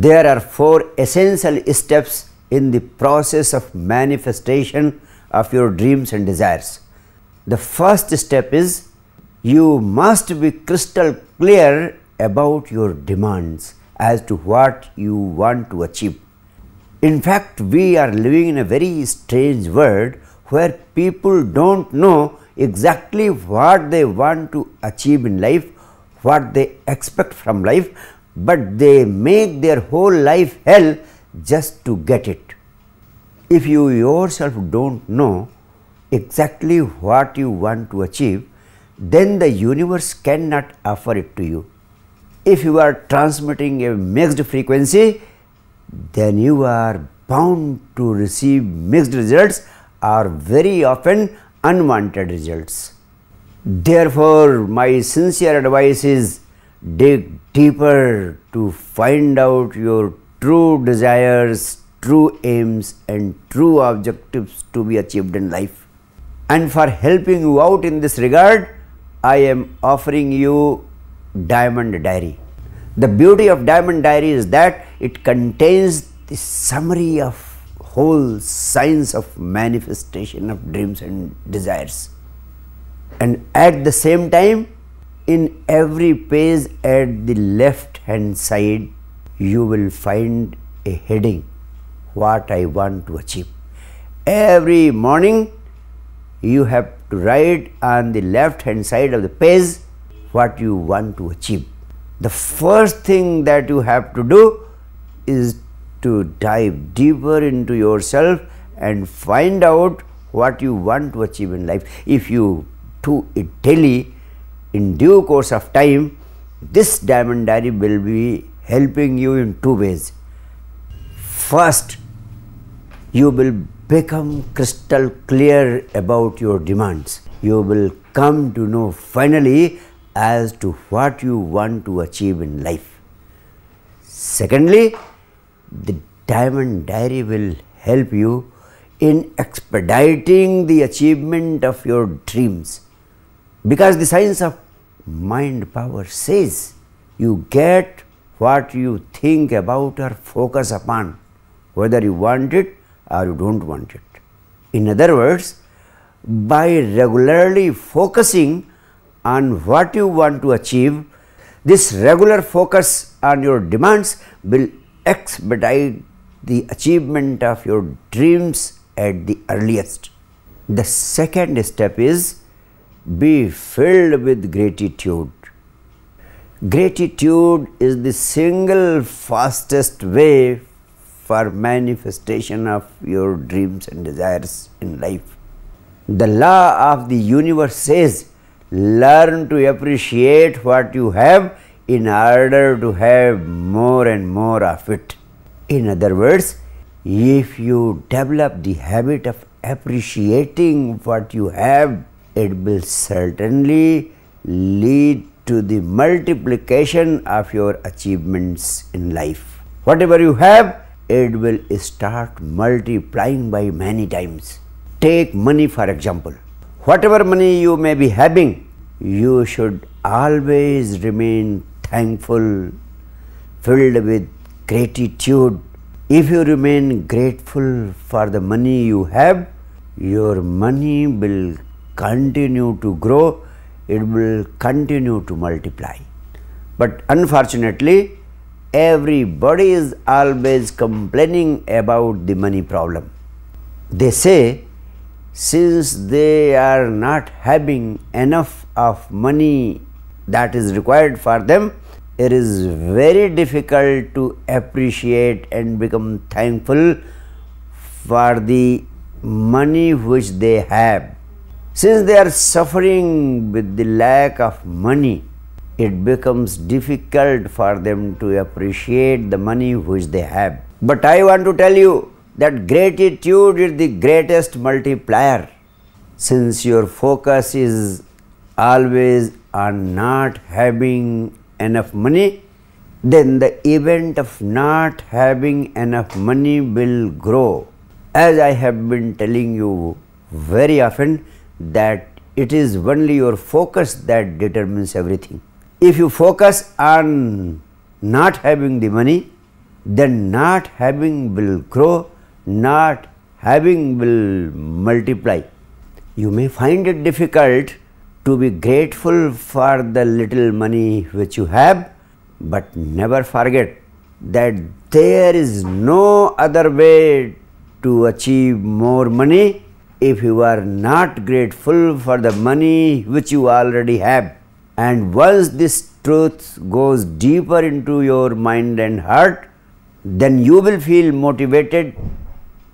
There are four essential steps in the process of manifestation of your dreams and desires. The first step is you must be crystal clear about your demands as to what you want to achieve. In fact, we are living in a very strange world where people don't know exactly what they want to achieve in life, what they expect from life, but they make their whole life hell just to get it. If you yourself don't know exactly what you want to achieve, then the universe cannot offer it to you. If you are transmitting a mixed frequency, then you are bound to receive mixed results or very often unwanted results. Therefore, my sincere advice is dig deeper to find out your true desires, true aims, and true objectives to be achieved in life. And for helping you out in this regard, I am offering you Diamond Diary. The beauty of Diamond Diary is that it contains the summary of whole science of manifestation of dreams and desires and at the same time in every page at the left hand side you will find a heading what I want to achieve. Every morning you have to write on the left hand side of the page what you want to achieve. The first thing that you have to do is to dive deeper into yourself and find out what you want to achieve in life. If you do it daily, in due course of time, this diamond diary will be helping you in two ways. First, you will become crystal clear about your demands. You will come to know finally as to what you want to achieve in life. Secondly, the diamond diary will help you in expediting the achievement of your dreams because the science of mind power says you get what you think about or focus upon, whether you want it or you don't want it. In other words, by regularly focusing on what you want to achieve, this regular focus on your demands will expedite the achievement of your dreams at the earliest. The second step is be filled with gratitude. Gratitude is the single fastest way for manifestation of your dreams and desires in life. The law of the universe says learn to appreciate what you have in order to have more and more of it. In other words, if you develop the habit of appreciating what you have it will certainly lead to the multiplication of your achievements in life. Whatever you have, it will start multiplying by many times. Take money for example. Whatever money you may be having, you should always remain thankful, filled with gratitude. If you remain grateful for the money you have, your money will continue to grow, it will continue to multiply. But unfortunately, everybody is always complaining about the money problem. They say since they are not having enough of money that is required for them, it is very difficult to appreciate and become thankful for the money which they have. Since they are suffering with the lack of money, it becomes difficult for them to appreciate the money which they have. But I want to tell you that gratitude is the greatest multiplier. Since your focus is always on not having enough money, then the event of not having enough money will grow. As I have been telling you very often, that it is only your focus that determines everything. If you focus on not having the money, then not having will grow, not having will multiply. You may find it difficult to be grateful for the little money which you have, but never forget that there is no other way to achieve more money if you are not grateful for the money which you already have. And once this truth goes deeper into your mind and heart, then you will feel motivated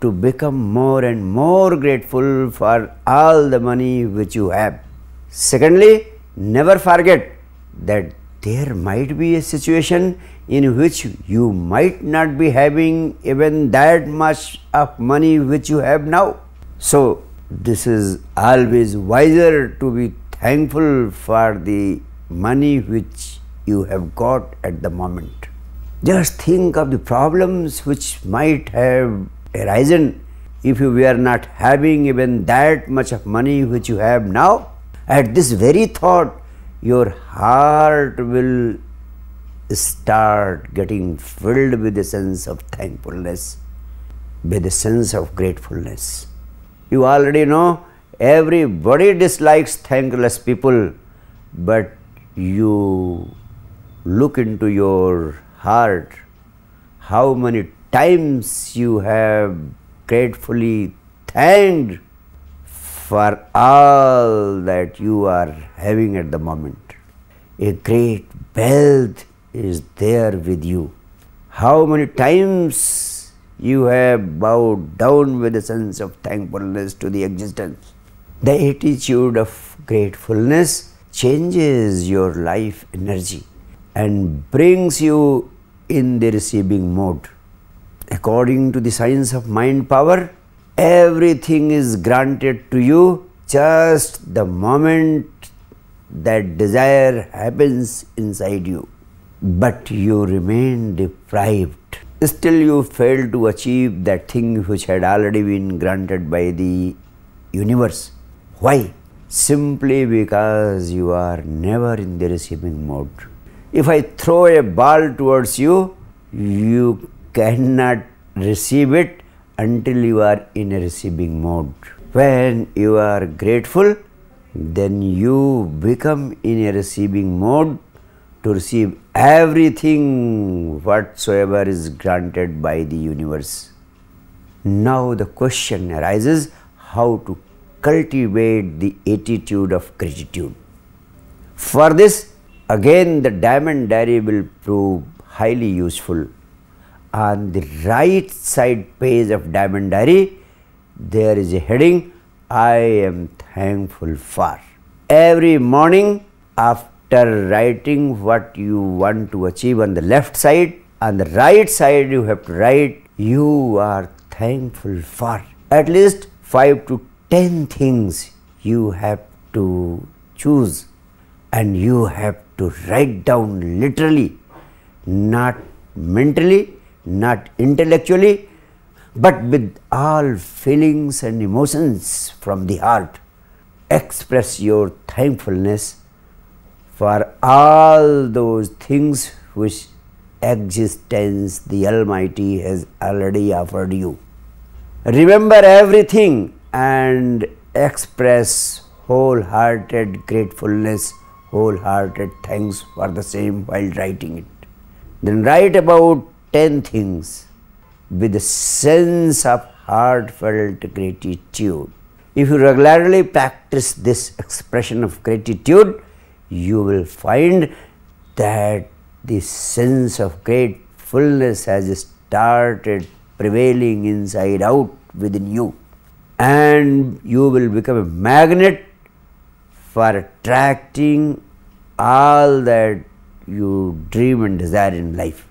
to become more and more grateful for all the money which you have. Secondly, never forget that there might be a situation in which you might not be having even that much of money which you have now. So, this is always wiser to be thankful for the money which you have got at the moment. Just think of the problems which might have arisen if you were not having even that much of money which you have now. At this very thought, your heart will start getting filled with a sense of thankfulness, with a sense of gratefulness. You already know everybody dislikes thankless people, but you look into your heart how many times you have gratefully thanked for all that you are having at the moment. A great wealth is there with you. How many times you have bowed down with a sense of thankfulness to the existence. The attitude of gratefulness changes your life energy and brings you in the receiving mode. According to the science of mind power, everything is granted to you just the moment that desire happens inside you but you remain deprived. Still, you fail to achieve that thing which had already been granted by the universe. Why? Simply because you are never in the receiving mode. If I throw a ball towards you, you cannot receive it until you are in a receiving mode. When you are grateful, then you become in a receiving mode to receive everything whatsoever is granted by the universe. Now the question arises how to cultivate the attitude of gratitude. For this, again the diamond diary will prove highly useful. On the right side page of diamond diary, there is a heading I am thankful for. Every morning after after writing what you want to achieve on the left side, on the right side you have to write you are thankful for at least 5 to 10 things you have to choose and you have to write down literally, not mentally, not intellectually, but with all feelings and emotions from the heart. Express your thankfulness for all those things which existence the Almighty has already offered you. Remember everything and express wholehearted gratefulness, wholehearted thanks for the same while writing it. Then write about 10 things with a sense of heartfelt gratitude. If you regularly practice this expression of gratitude, you will find that the sense of gratefulness has started prevailing inside out within you and you will become a magnet for attracting all that you dream and desire in life.